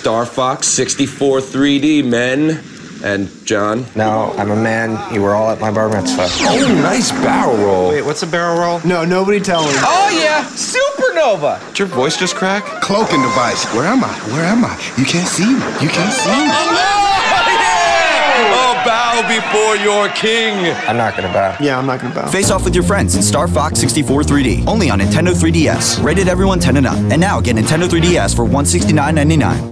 Star Fox 64 3D, men. And John? No, I'm a man. You were all at my bar mitzvah. Oh, nice barrel roll. Wait, what's a barrel roll? No, nobody tell me. Oh yeah, supernova. Did your voice just crack? Cloaking device. Where am I? Where am I? You can't see me. You can't see me. Oh, oh, bow before your king. I'm not gonna bow. Yeah, I'm not gonna bow. Face off with your friends in Star Fox 64 3D. Only on Nintendo 3DS. Rated everyone 10 and up. And now get Nintendo 3DS for $169.99.